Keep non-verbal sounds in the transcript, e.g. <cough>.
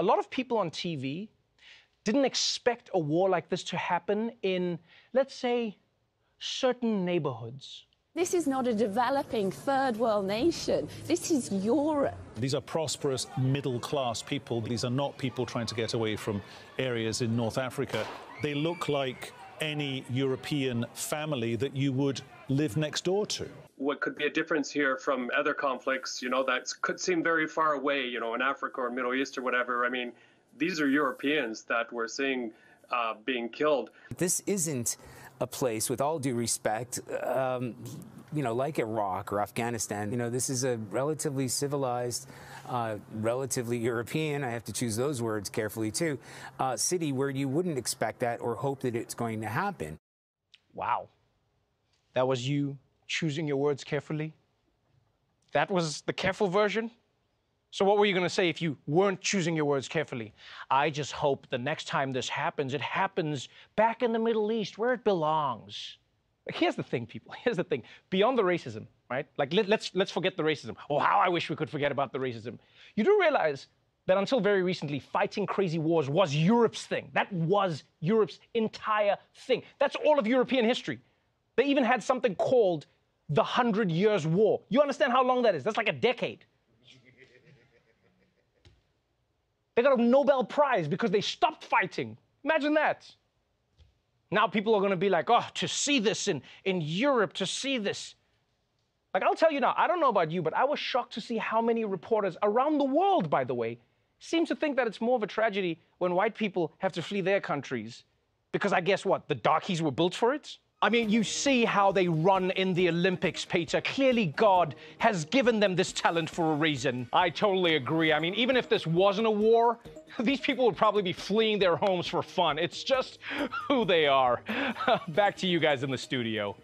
a lot of people on TV didn't expect a war like this to happen in, let's say, certain neighborhoods. This is not a developing third world nation. This is Europe. These are prosperous middle class people. These are not people trying to get away from areas in North Africa. They look like any European family that you would live next door to. What could be a difference here from other conflicts, you know, that could seem very far away, you know, in Africa or Middle East or whatever. I mean, these are Europeans that we're seeing uh, being killed. This isn't a place, with all due respect, um, you know, like Iraq or Afghanistan. You know, this is a relatively civilized, uh, relatively European, I have to choose those words carefully too, uh, city where you wouldn't expect that or hope that it's going to happen. Wow. That was you choosing your words carefully? That was the careful version? So, what were you going to say if you weren't choosing your words carefully? I just hope the next time this happens, it happens back in the Middle East where it belongs. Here's the thing, people. <laughs> Here's the thing. Beyond the racism, right? Like, let, let's, let's forget the racism. Oh, how I wish we could forget about the racism. You do realize that until very recently, fighting crazy wars was Europe's thing. That was Europe's entire thing. That's all of European history. They even had something called the Hundred Years' War. You understand how long that is? That's like a decade. <laughs> They got a Nobel Prize because they stopped fighting. Imagine that. Now people are going to be like, oh, to see this in, in Europe, to see this. Like, I'll tell you now, I don't know about you, but I was shocked to see how many reporters around the world, by the way, seem to think that it's more of a tragedy when white people have to flee their countries. Because I guess what? The darkies were built for it? I mean, you see how they run in the Olympics, Peter. Clearly, God has given them this talent for a reason. I totally agree. I mean, even if this wasn't a war, <laughs> these people would probably be fleeing their homes for fun. It's just <laughs> who they are. <laughs> Back to you guys in the studio.